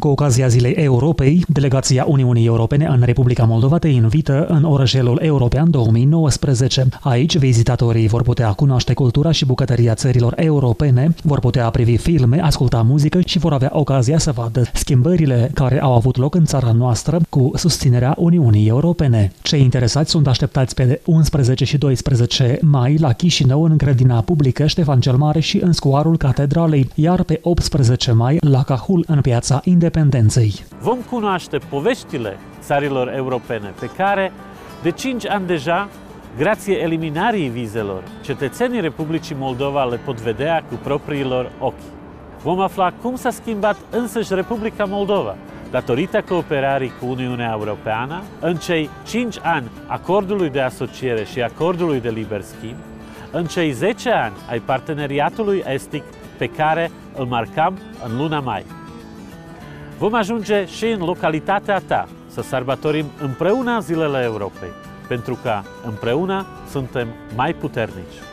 Cu ocazia Zilei Europei, delegația Uniunii Europene în Republica Moldova te invită în Orășelul European 2019. Aici, vizitatorii vor putea cunoaște cultura și bucătăria țărilor europene, vor putea privi filme, asculta muzică și vor avea ocazia să vadă schimbările care au avut loc în țara noastră cu susținerea Uniunii Europene. Cei interesați sunt așteptați pe 11 și 12 mai la Chișinău în grădina publică Ștefan cel Mare și în scoarul Catedralei, iar pe 18 mai la Cahul în piața Independenței independenței. Vom cunoaște poveștile țarilor europene pe care, de 5 ani deja, grație eliminarii vizelor, cetățenii Republicii Moldova le pot vedea cu propriilor ochi. Vom afla cum s-a schimbat însăși Republica Moldova datorită cooperării cu Uniunea Europeană în cei 5 ani acordului de asociere și acordului de liber schimb, în cei 10 ani ai parteneriatului estic pe care îl marcam în luna mai. Vom ajunge și în localitatea ta să sărbătorim împreună zilele Europei, pentru că împreună suntem mai puternici.